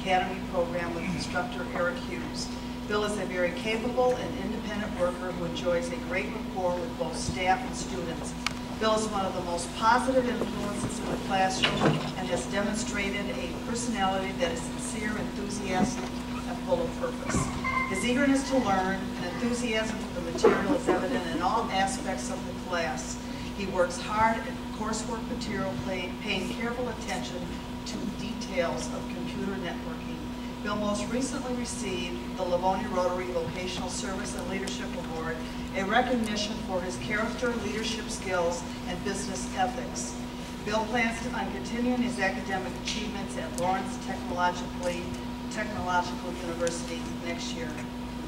Academy program with instructor Eric Hughes. Bill is a very capable and independent worker who enjoys a great rapport with both staff and students. Bill is one of the most positive influences in the classroom and has demonstrated a personality that is sincere, enthusiastic, and full of purpose. His eagerness to learn and enthusiasm for the material is evident in all aspects of the class. He works hard at coursework material, paying careful attention to details of computer networking. Bill most recently received the Livonia Rotary Vocational Service and Leadership Award, a recognition for his character, leadership skills, and business ethics. Bill plans to- on continuing his academic achievements at Lawrence Technologically, Technological University next year.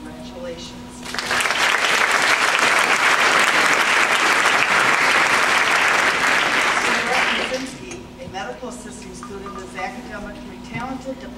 Congratulations.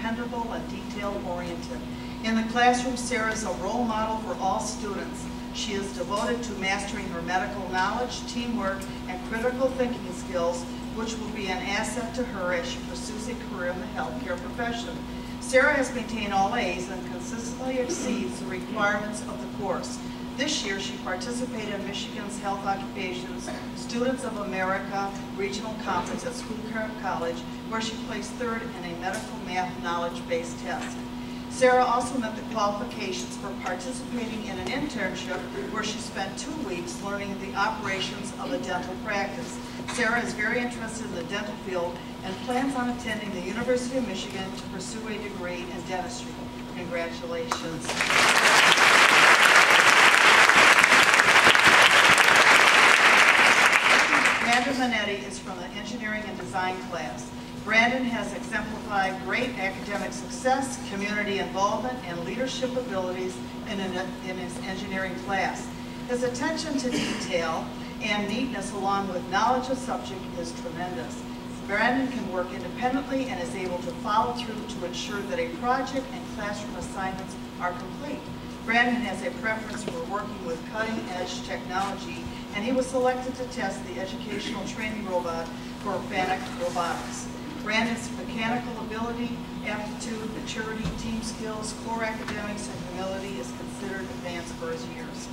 Dependable, and detail-oriented. In the classroom, Sarah is a role model for all students. She is devoted to mastering her medical knowledge, teamwork, and critical thinking skills, which will be an asset to her as she pursues a career in the healthcare profession. Sarah has maintained all A's and consistently exceeds the requirements of the course. This year, she participated in Michigan's Health Occupations Students of America Regional Conference at Schoolcraft College, where she placed third in a medical math knowledge-based test. Sarah also met the qualifications for participating in an internship where she spent two weeks learning the operations of a dental practice. Sarah is very interested in the dental field and plans on attending the University of Michigan to pursue a degree in dentistry. Congratulations. Brandon Manetti is from the engineering and design class. Brandon has exemplified great academic success, community involvement, and leadership abilities in, an- in his engineering class. His attention to detail and neatness along with knowledge of subject is tremendous. Brandon can work independently and is able to follow through to ensure that a project and classroom assignments are complete. Brandon has a preference for working with cutting-edge technology, and he was selected to test the educational training robot for FANUC Robotics. Brandon's mechanical ability, aptitude, maturity, team skills, core academics, and humility is considered advanced for his years.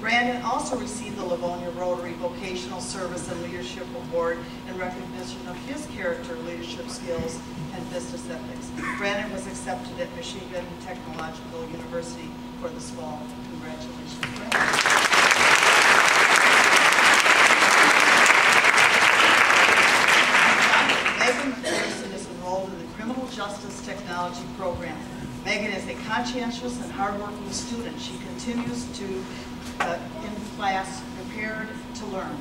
Brandon also received the Livonia Rotary Vocational Service and Leadership Award in recognition of his character, leadership skills, and business ethics. Brandon was accepted at Michigan Technological University for this fall. Congratulations, Brandon. Megan McPherson is enrolled in the Criminal Justice Technology Program. Megan is a conscientious and hardworking student. She continues to, uh, in class, prepared to learn.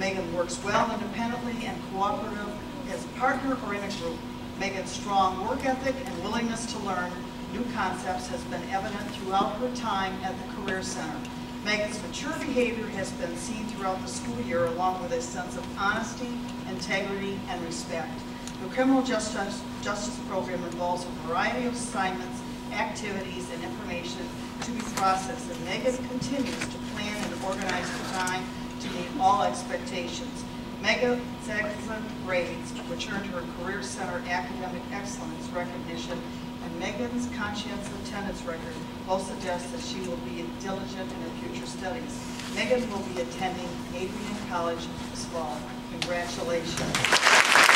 Megan works well independently and cooperative as a partner or in a group. Megan's strong work ethic and willingness to learn new concepts has been evident throughout her time at the Career Center. Megan's mature behavior has been seen throughout the school year along with a sense of honesty, integrity, and respect. The criminal justice, justice program involves a variety of assignments, activities, and information to be processed, and Megan continues to plan and organize her time to meet all expectations. Megan's excellent grades, which earned her Career Center Academic Excellence recognition, and Megan's conscientious attendance record both suggest that she will be diligent in her future studies. Megan will be attending Adrian College this fall. Congratulations.